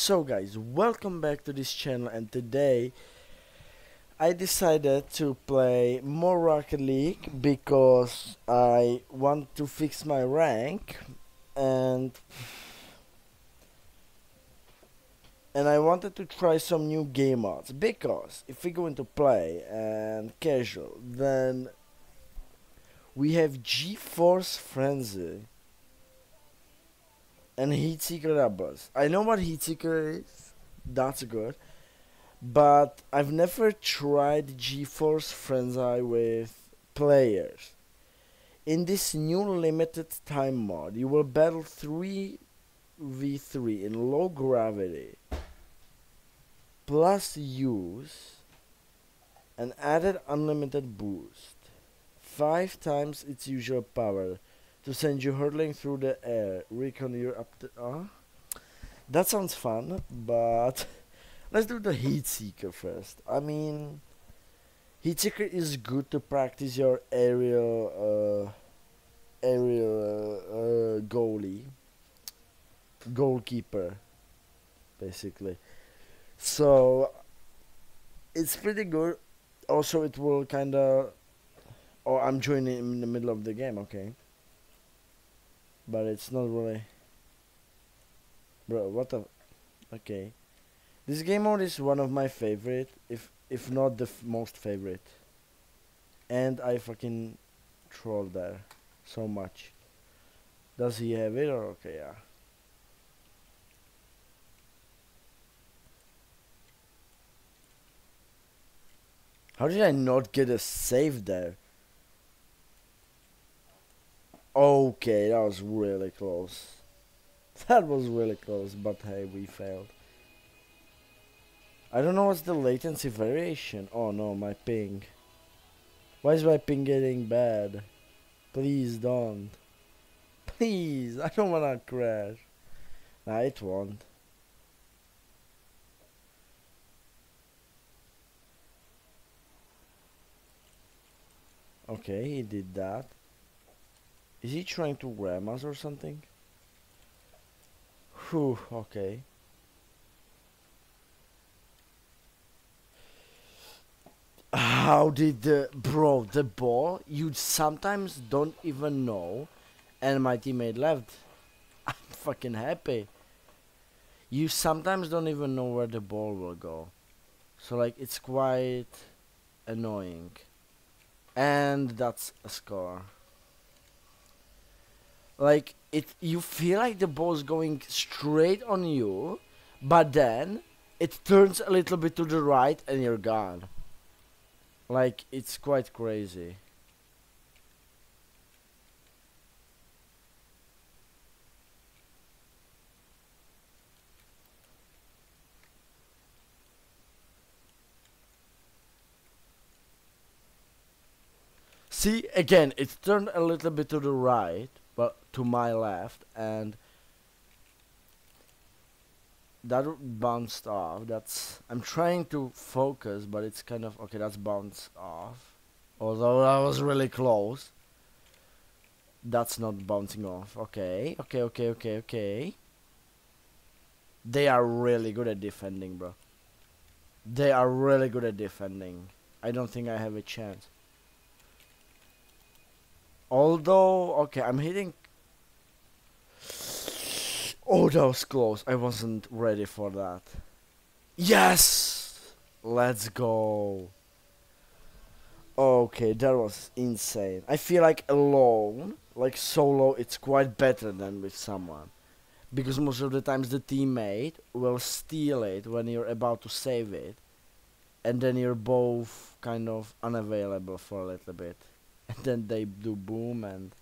So guys, welcome back to this channel and today I decided to play more Rocket League because I want to fix my rank and and I wanted to try some new game mods because if we go into play and casual then we have G-Force Frenzy and Heatseeker Rebels. I know what Heatseeker is, that's good, but I've never tried G-Force Frenzy with players. In this new limited time mod, you will battle 3v3 in low gravity, plus use an added unlimited boost, 5 times its usual power to send you hurtling through the air. Recon your up to. Uh? That sounds fun, but let's do the heat seeker first. I mean, heat seeker is good to practice your aerial, uh, aerial uh, uh, goalie, goalkeeper, basically. So it's pretty good. Also, it will kind of. Oh, I'm joining in the middle of the game. Okay but it's not really bro what the okay. This game mode is one of my favorite if if not the most favorite. And I fucking troll there so much. Does he have it or okay yeah. How did I not get a save there Okay, that was really close. That was really close, but hey, we failed. I don't know what's the latency variation. Oh no, my ping. Why is my ping getting bad? Please don't. Please, I don't wanna crash. Nah, it won't. Okay, he did that. Is he trying to ram us or something? Whew, okay. How did the... Bro, the ball, you sometimes don't even know. And my teammate left. I'm fucking happy. You sometimes don't even know where the ball will go. So like, it's quite annoying. And that's a score like it you feel like the ball's going straight on you but then it turns a little bit to the right and you're gone. Like it's quite crazy. See, again, it turned a little bit to the right, to my left and that bounced off. That's I'm trying to focus but it's kind of okay that's bounced off. Although that was really close. That's not bouncing off. Okay okay okay okay okay. They are really good at defending bro. They are really good at defending. I don't think I have a chance. Although, okay, I'm hitting... Oh, that was close. I wasn't ready for that. Yes! Let's go. Okay, that was insane. I feel like alone, like solo, it's quite better than with someone. Because most of the times the teammate will steal it when you're about to save it. And then you're both kind of unavailable for a little bit and then they do boom and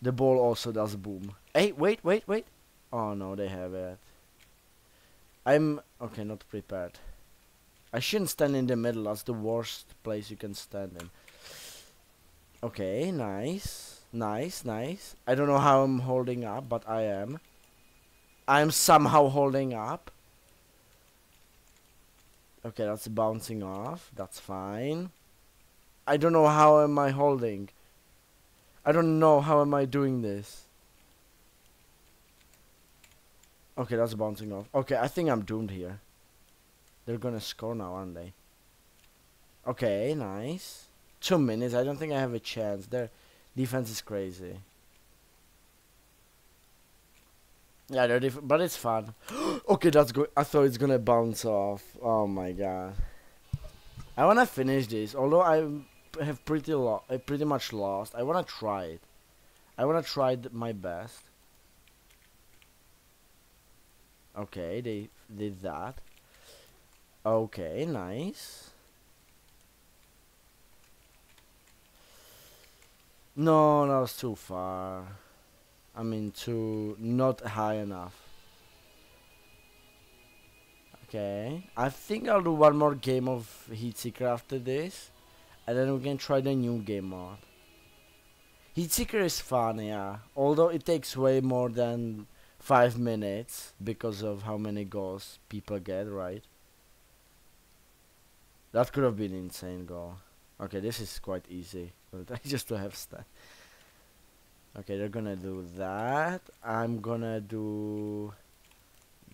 the ball also does boom. Hey, wait, wait, wait. Oh no, they have it. I'm okay, not prepared. I shouldn't stand in the middle. That's the worst place you can stand in. Okay, nice. Nice, nice. I don't know how I'm holding up, but I am. I'm somehow holding up. Okay, that's bouncing off. That's fine. I don't know how am I holding. I don't know how am I doing this. Okay, that's bouncing off. Okay, I think I'm doomed here. They're gonna score now, aren't they? Okay, nice. Two minutes. I don't think I have a chance. Their defense is crazy. Yeah, they're diff but it's fun. okay, that's good. I thought it's gonna bounce off. Oh my god. I wanna finish this, although I have pretty lo I pretty much lost. I wanna try it. I wanna try my best. Okay, they did that. Okay, nice. No, that was too far. I mean, too not high enough. Okay, I think I'll do one more game of Heatseeker after this, and then we can try the new game mod. Heatseeker is fun, yeah, although it takes way more than 5 minutes because of how many goals people get, right? That could have been insane goal. Okay, this is quite easy, but I just don't have stat. Okay, they're gonna do that. I'm gonna do...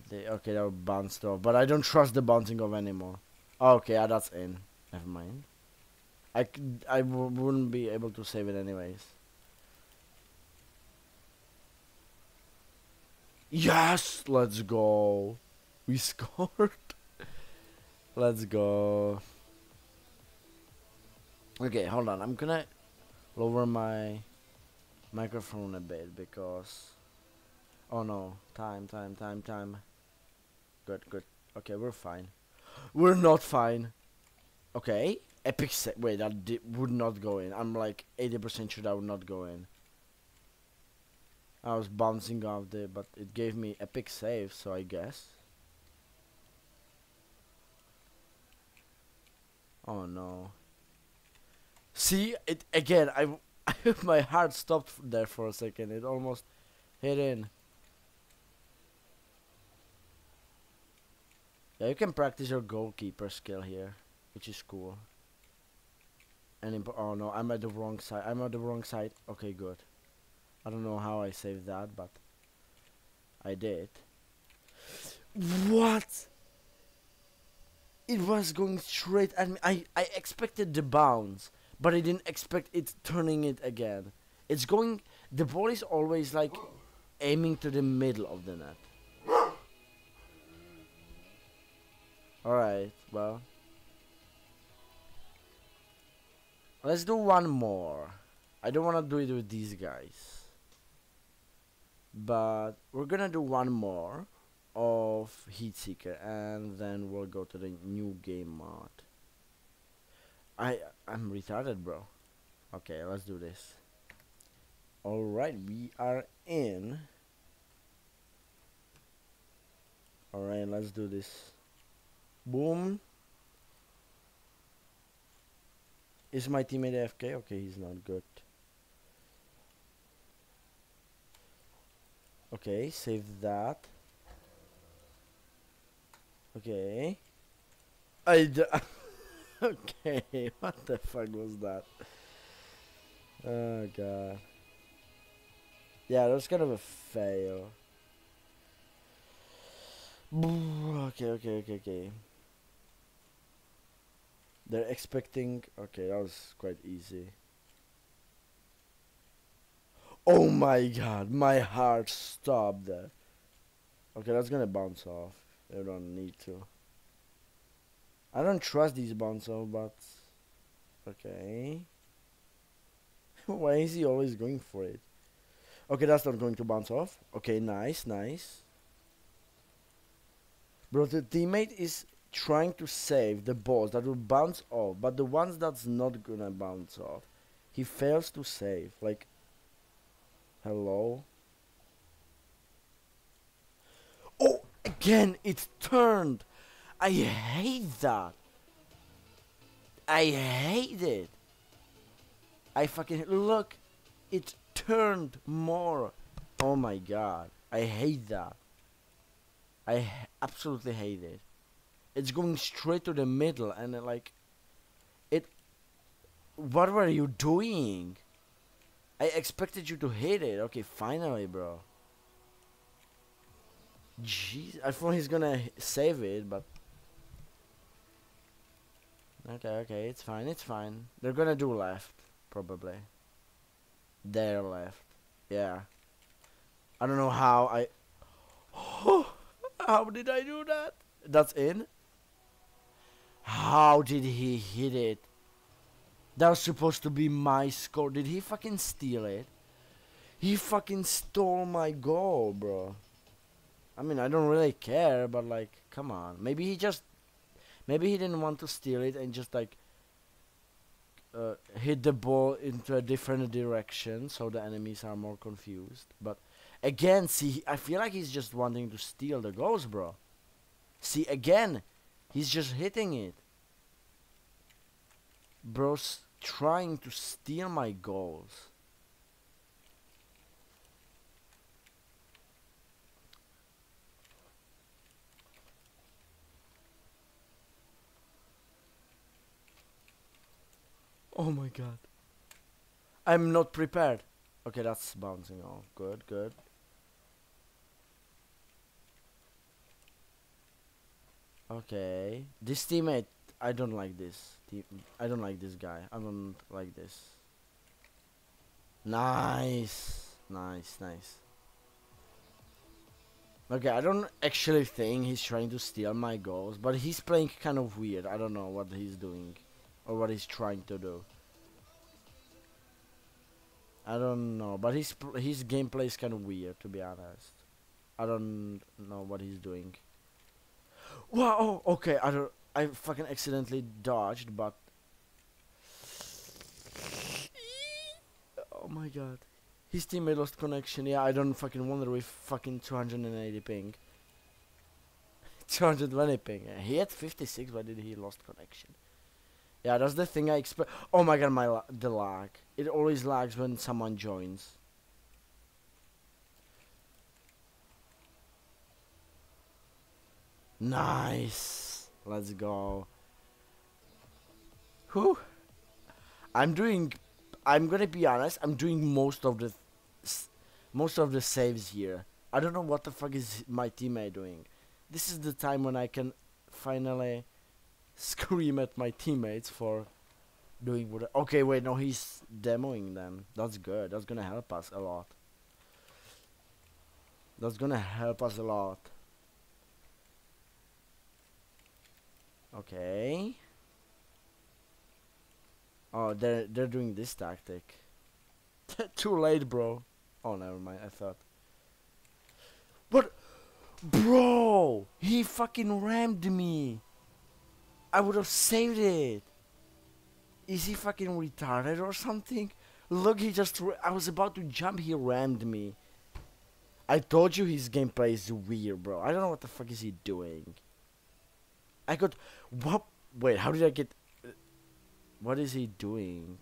The, okay, that bounced off, but I don't trust the bouncing off anymore. Okay, yeah, that's in. Never mind. I, I w wouldn't be able to save it anyways. Yes! Let's go. We scored. let's go. Okay, hold on. I'm gonna lower my microphone a bit because oh no time time time time good good okay we're fine we're not fine okay epic set wait that would not go in I'm like 80% sure that would not go in I was bouncing off there but it gave me epic save so I guess oh no see it again I my heart stopped there for a second. It almost hit in. Yeah, you can practice your goalkeeper skill here, which is cool. And oh no, I'm at the wrong side. I'm at the wrong side. Okay, good. I don't know how I saved that, but I did. What? It was going straight at me. I I expected the bounce but I didn't expect it turning it again. It's going. The ball is always like aiming to the middle of the net. Alright, well. Let's do one more. I don't want to do it with these guys. But we're gonna do one more of Heatseeker and then we'll go to the new game mod. I I'm retarded, bro. Okay, let's do this. Alright, we are in. Alright, let's do this. Boom. Is my teammate AFK? Okay, he's not good. Okay, save that. Okay. I okay, what the fuck was that? Oh god. Yeah, that was kind of a fail. Okay, okay, okay, okay. They're expecting... Okay, that was quite easy. Oh my god, my heart stopped there. Okay, that's gonna bounce off. I don't need to. I don't trust these Bonzo, but okay. Why is he always going for it? Okay, that's not going to bounce off. Okay, nice, nice. Bro, the teammate is trying to save the balls that will bounce off, but the ones that's not gonna bounce off, he fails to save. Like, hello? Oh, again, it's turned. I hate that. I hate it. I fucking look. It turned more. Oh my god. I hate that. I absolutely hate it. It's going straight to the middle and then like it what were you doing? I expected you to hit it. Okay, finally, bro. Jeez, I thought he's gonna save it, but okay, okay, it's fine, it's fine. They're gonna do left, probably. Their left, yeah. I don't know how I. how did I do that? That's in. How did he hit it? That was supposed to be my score. Did he fucking steal it? He fucking stole my goal, bro. I mean, I don't really care, but like, come on. Maybe he just, maybe he didn't want to steal it and just like uh, hit the ball into a different direction so the enemies are more confused. But again, see, I feel like he's just wanting to steal the goals, bro. See, again, he's just hitting it. Bro's trying to steal my goals. Oh my god. I'm not prepared. Okay, that's bouncing off. Good, good. Okay. This teammate, I don't like this. I don't like this guy. I don't like this. Nice. Nice, nice. Okay, I don't actually think he's trying to steal my goals, but he's playing kind of weird. I don't know what he's doing or what he's trying to do. I don't know, but his his gameplay is kind of weird, to be honest. I don't know what he's doing. Wow. Oh, okay. I don't. I fucking accidentally dodged, but. Oh my god. His teammate lost connection. Yeah, I don't fucking wonder with fucking 280 ping. 220 ping. He had 56, but did he lost connection? Yeah, that's the thing I expect. Oh my god, my la the lag. It always lags when someone joins. Nice. Let's go. Whew. I'm doing. I'm gonna be honest. I'm doing most of the, most of the saves here. I don't know what the fuck is my teammate doing. This is the time when I can finally scream at my teammates for doing what. Okay, wait, no, he's demoing them. That's good. That's gonna help us a lot. That's gonna help us a lot. Okay. Oh, they're they're doing this tactic. Too late, bro. Oh, never mind. I thought. What, bro? He fucking rammed me. I would have saved it. Is he fucking retarded or something? Look, he just. I was about to jump. He rammed me. I told you his gameplay is weird, bro. I don't know what the fuck is he doing. I got. What? Wait, how did I get. What is he doing?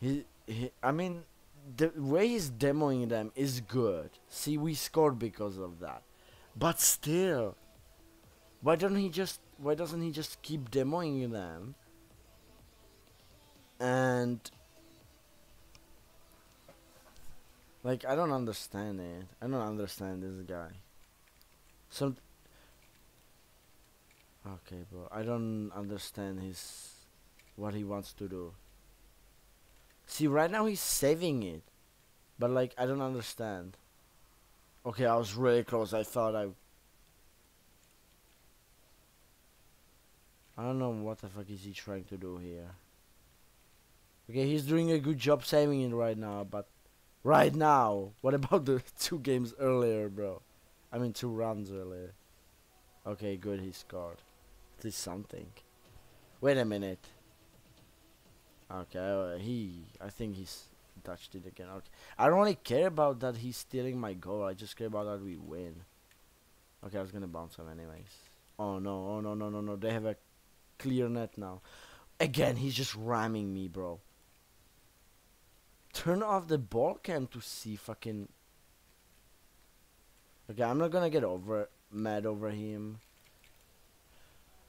He, he, I mean, the way he's demoing them is good. See, we scored because of that. But still, why don't he just? Why doesn't he just keep demoing them? And like, I don't understand it. I don't understand this guy. Some. Okay, bro. I don't understand his what he wants to do. See, right now he's saving it, but like I don't understand. Okay, I was really close. I thought I. I don't know what the fuck is he trying to do here. Okay, he's doing a good job saving it right now, but right now, what about the two games earlier, bro? I mean, two runs earlier. Okay, good, he scored. At least something. Wait a minute. Okay, uh, he. I think he's touched it again. Okay, I don't really care about that he's stealing my goal. I just care about that we win. Okay, I was gonna bounce him anyways. Oh no! Oh no! No! No! No! They have a clear net now. Again, he's just ramming me, bro. Turn off the ball cam to see fucking. Okay, I'm not gonna get over mad over him.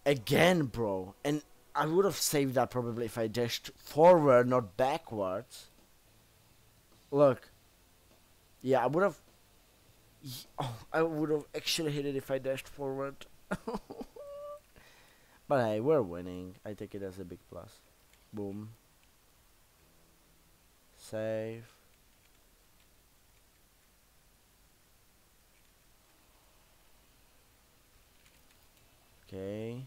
Again, bro, and I would have saved that probably if I dashed forward, not backwards. Look. Yeah, I would have. Oh, I would have actually hit it if I dashed forward. but hey, we're winning. I take it as a big plus. Boom. Save. Okay.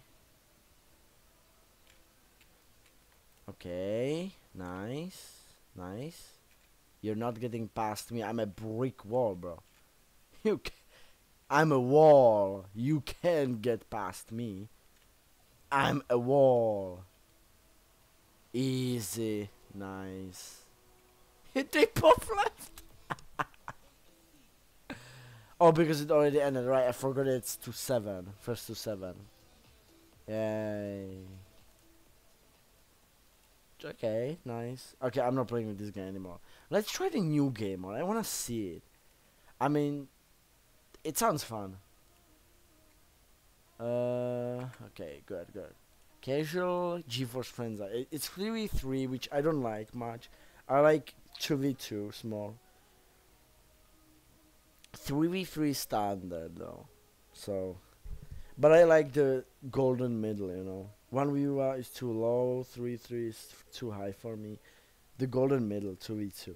Okay. Nice. Nice. You're not getting past me. I'm a brick wall, bro. You I'm a wall. You can't get past me. I'm a wall. Easy. Nice. Hit the pop left. oh, because it already ended, right? I forgot it's to seven. First to seven. Yay. Okay, nice. Okay, I'm not playing with this guy anymore. Let's try the new game, I want to see it. I mean, it sounds fun. Uh, okay, good, good. Casual G-Force Frenzy. It's 3v3, which I don't like much. I like 2v2, small. 3v3 standard, though. So, but I like the golden middle, you know. 1v1 is too low, 3v3 is too high for me. The golden middle, 2v2.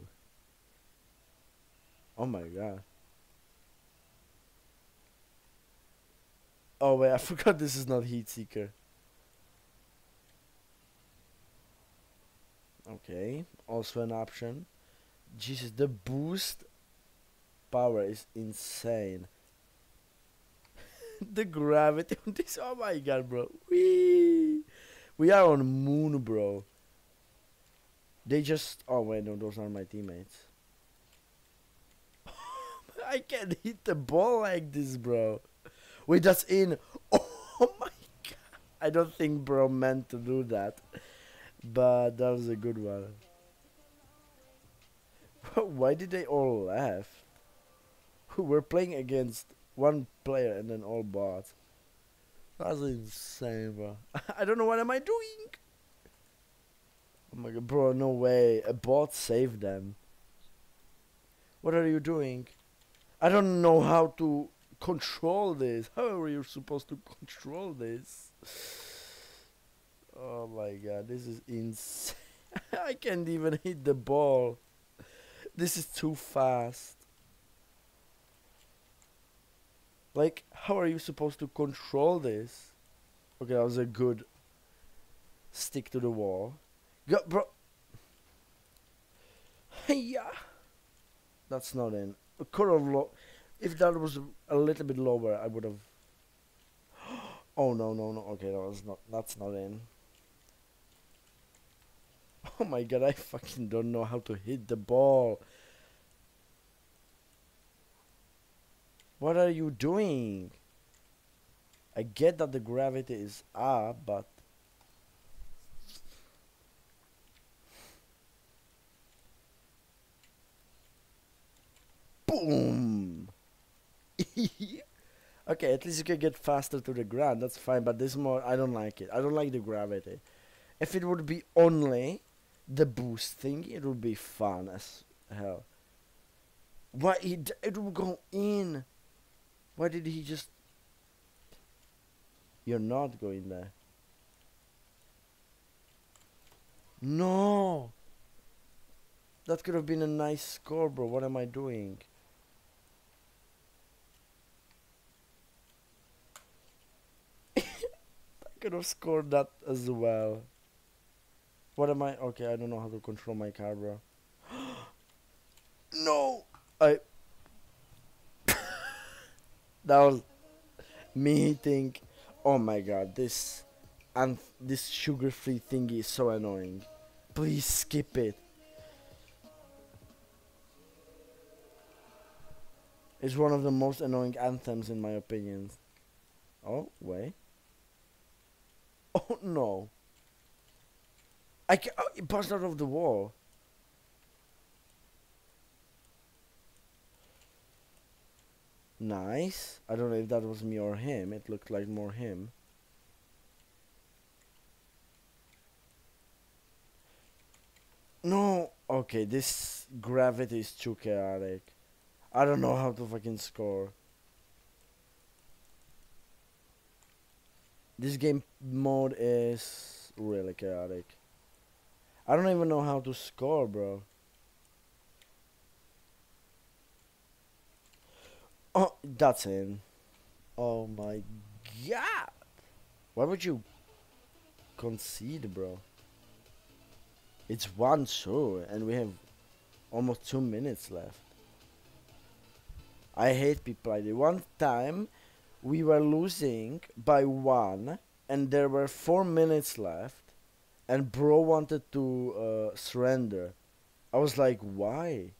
Oh my god. Oh wait, I forgot this is not Heat Seeker. Okay, also an option. Jesus, the boost power is insane. the gravity on this, oh my god, bro. We we are on moon, bro. They just, oh wait, no, those are my teammates. I can't hit the ball like this, bro. Wait, that's in. Oh my god. I don't think bro meant to do that. But that was a good one. Why did they all laugh? We're playing against one player and then all bots. That's insane, bro. I don't know what am I doing. Oh my god, bro, no way. A bot saved them. What are you doing? I don't know how to control this. How are you supposed to control this? Oh my god, this is insane. I can't even hit the ball. This is too fast. Like, how are you supposed to control this? Okay, that was a good stick to the wall. Go, bro. yeah. That's not in. Could have if that was a little bit lower, I would have. Oh no no no! Okay, that was not. That's not in. Oh my god! I fucking don't know how to hit the ball. What are you doing? I get that the gravity is up, but boom. okay, at least you can get faster to the ground. That's fine, but this more I don't like it. I don't like the gravity. If it would be only the boost thing, it would be fun as hell. Why it it would go in? Why did he just? You're not going there. No. That could have been a nice score, bro. What am I doing? I could have scored that as well. What am I? Okay, I don't know how to control my car, bro. no! I... that was me hitting... Oh my god, this... And this sugar-free thingy is so annoying. Please skip it. It's one of the most annoying anthems in my opinion. Oh, wait. Oh no. I can oh, it burst out of the wall. Nice. I don't know if that was me or him. It looked like more him. No, okay, this gravity is too chaotic. I don't know how to fucking score. This game mode is really chaotic. I don't even know how to score, bro. Oh, that's in. Oh my god! Why would you concede, bro? It's 1 2 and we have almost 2 minutes left. I hate people like. One time we were losing by 1 and there were 4 minutes left and bro wanted to uh, surrender. I was like, why?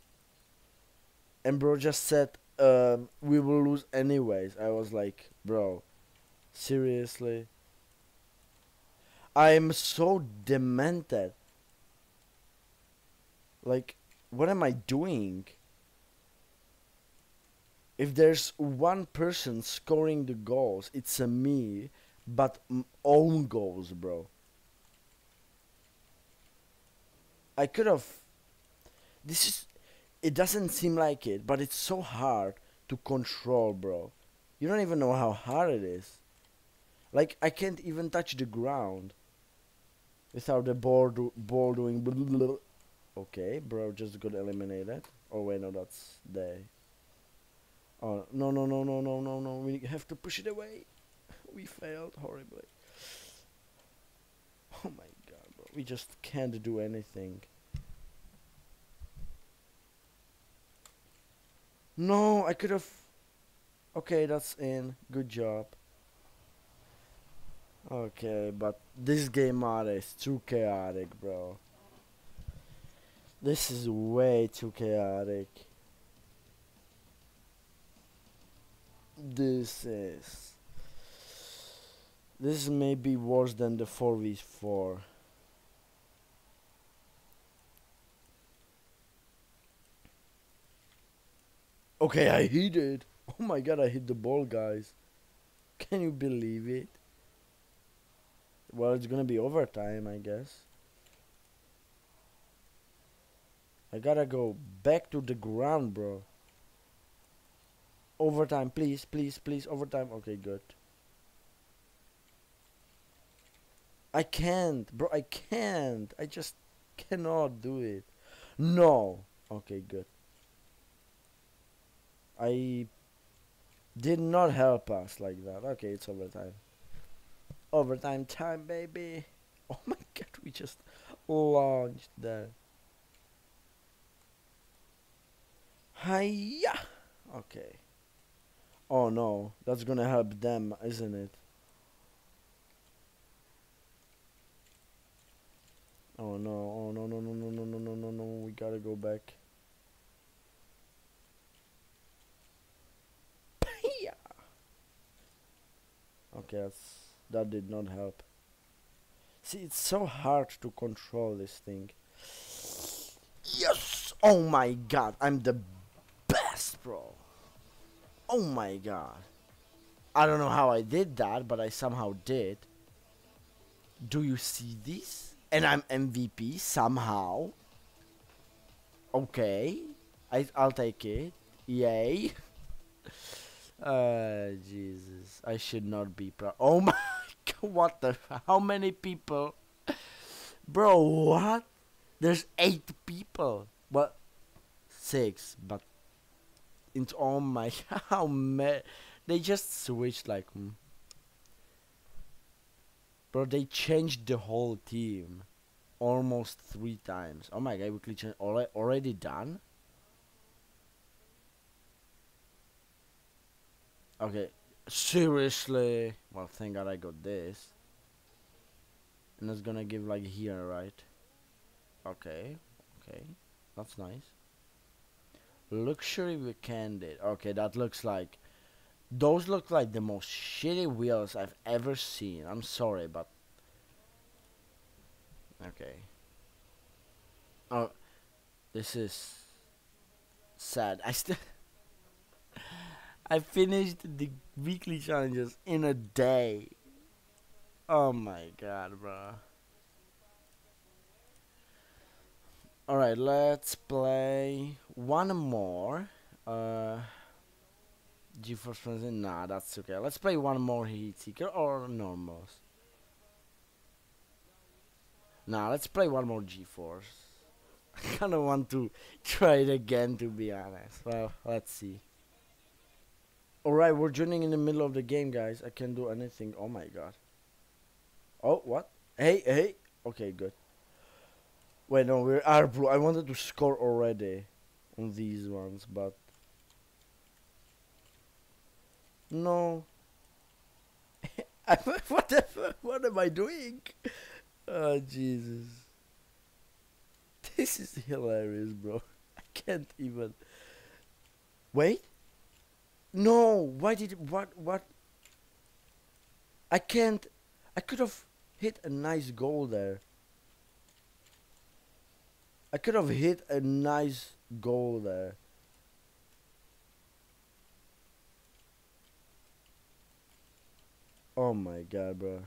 And bro just said, um, we will lose anyways. I was like, bro, seriously? I am so demented. Like, what am I doing? If there's one person scoring the goals, it's a me, but own goals, bro. I could have. This is. It doesn't seem like it, but it's so hard to control, bro. You don't even know how hard it is. Like I can't even touch the ground without the ball do, ball doing. Blah, blah, blah. Okay, bro, just got eliminated. Oh wait, no, that's they. Oh no no no no no no no! We have to push it away. We failed horribly. Oh my we just can't do anything. No, I could have. Okay, that's in. Good job. Okay, but this game mode is too chaotic, bro. This is way too chaotic. This is. This may be worse than the 4v4. Okay, I hit it. Oh my god, I hit the ball, guys. Can you believe it? Well, it's gonna be overtime, I guess. I gotta go back to the ground, bro. Overtime, please, please, please, overtime. Okay, good. I can't, bro, I can't. I just cannot do it. No. Okay, good. I did not help us like that. Okay, it's overtime. Overtime time, baby. Oh my god, we just launched there. Hiya! Okay. Oh no, that's gonna help them, isn't it? Oh no, oh no, no, no, no, no, no, no, no, no, we gotta go back. Hiya! Okay, that did not help. See, it's so hard to control this thing. Yes! Oh my god, I'm the best, bro. Oh my god. I don't know how I did that, but I somehow did. Do you see this? And I'm MVP somehow. Okay. I, I'll take it. Yay. Uh, Jesus. I should not be proud. Oh my god, what the? How many people? Bro, what? There's eight people. What? six, but it's oh my how many? They just switched like, mm. bro. They changed the whole team, almost three times. Oh my god, we change already already done. Okay, seriously. Well, thank God I got this. And it's gonna give like here, right? Okay, okay, that's nice. Luxury weekended. Okay, that looks like. Those look like the most shitty wheels I've ever seen. I'm sorry, but. Okay. Oh, this is sad. I still. I finished the weekly challenges in a day. Oh my god, bro. Alright, let's play one more. Uh, G-Force Frenzy? Nah, that's okay. Let's play one more Heat Seeker or normals. Nah, let's play one more G-Force. I kinda want to try it again to be honest. Well, let's see. Alright, we're joining in the middle of the game, guys. I can't do anything. Oh my god. Oh, what? Hey, hey. Okay, good. Wait, no, we're R blue. I wanted to score already on these ones, but no. what the fuck? What am I doing? Oh Jesus! This is hilarious, bro. I can't even. Wait. No. Why did what what? I can't. I could have hit a nice goal there. I could have hit a nice goal there. Oh my god, bro.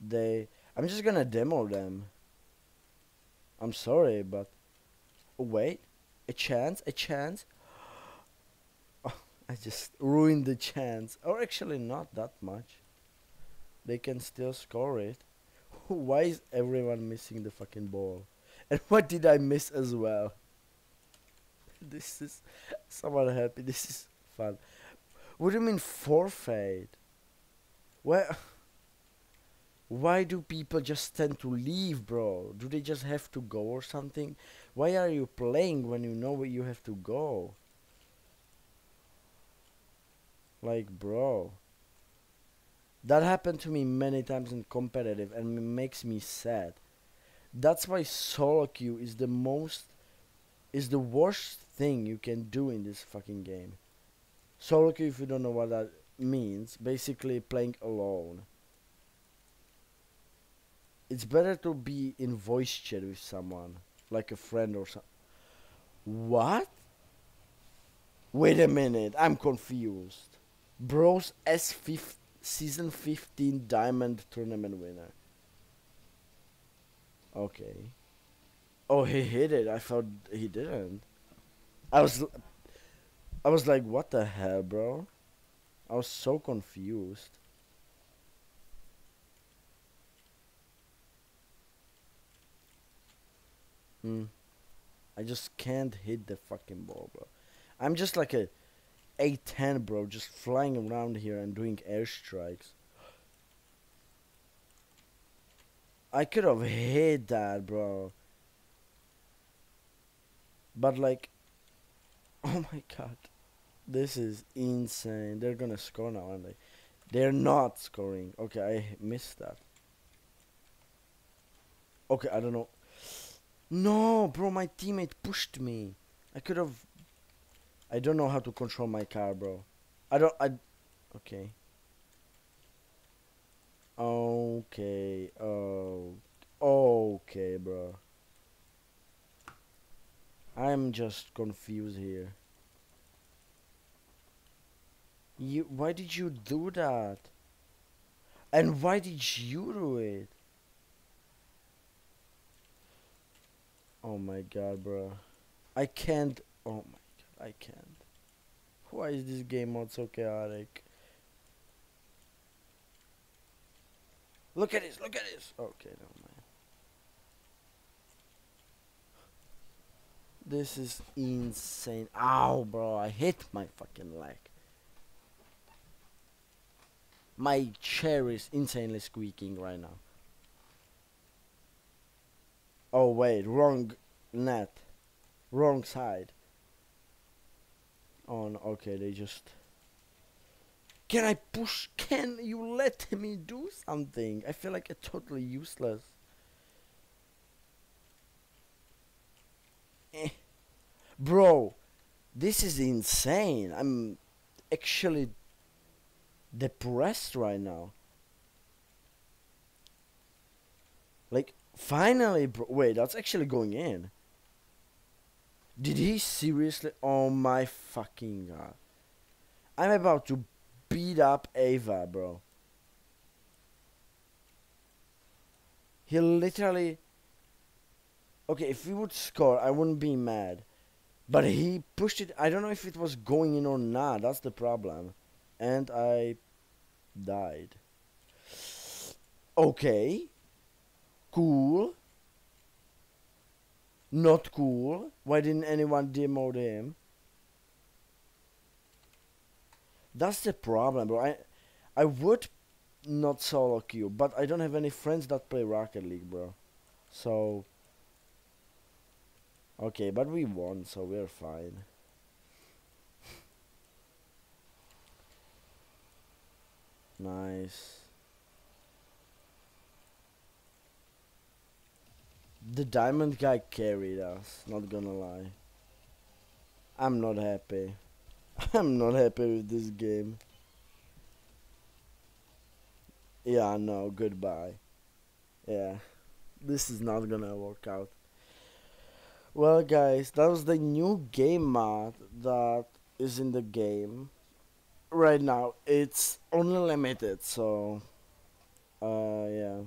They. I'm just gonna demo them. I'm sorry, but. Oh, wait. A chance? A chance? Oh, I just ruined the chance. Or actually, not that much. They can still score it. Why is everyone missing the fucking ball? And what did I miss as well? This is someone happy. This is fun. What do you mean forfeit? Where? Why do people just tend to leave, bro? Do they just have to go or something? Why are you playing when you know where you have to go? Like, bro. That happened to me many times in competitive and it makes me sad. That's why solo queue is the most is the worst thing you can do in this fucking game. Solo queue if you don't know what that means, basically playing alone. It's better to be in voice chat with someone, like a friend or something. What? Wait a minute, I'm confused. Bros S50 season 15 diamond tournament winner. Okay. Oh, he hit it. I thought he didn't. I was I was like, what the hell, bro? I was so confused. Hmm. I just can't hit the fucking ball, bro. I'm just like a a10, bro, just flying around here and doing airstrikes. I could have hit that, bro. But like, oh my god, this is insane. They're gonna score now, aren't they? They're not scoring. Okay, I missed that. Okay, I don't know. No, bro, my teammate pushed me. I could have I don't know how to control my car, bro. I don't, I, okay. Okay, oh, okay, bro. I'm just confused here. You, why did you do that? And why did you do it? Oh my god, bro. I can't, oh my god, I can't. Why is this game mode so chaotic? Look at this, look at this! Okay, no mind. This is insane. Ow, bro, I hit my fucking leg. My chair is insanely squeaking right now. Oh wait, wrong net. Wrong side. On okay they just can I push? Can you let me do something? I feel like a totally useless. Eh. bro this is insane. I'm actually depressed right now. Like finally bro wait that's actually going in did he seriously? Oh my fucking god. I'm about to beat up Ava, bro. He literally. Okay, if he would score, I wouldn't be mad. But he pushed it. I don't know if it was going in or not. That's the problem. And I died. Okay. Cool. Not cool. Why didn't anyone demo him? That's the problem, bro. I, I would not solo queue, but I don't have any friends that play Rocket League, bro. So, okay, but we won, so we're fine. nice. The diamond guy carried us, not gonna lie. I'm not happy. I'm not happy with this game. Yeah, no, goodbye. Yeah, this is not gonna work out. Well, guys, that was the new game mod that is in the game. Right now, it's only limited, so. Uh, yeah.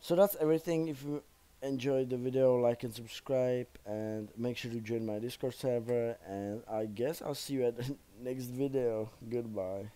So that's everything. If you enjoyed the video, like and subscribe, and make sure to join my Discord server. And I guess I'll see you at the next video. Goodbye.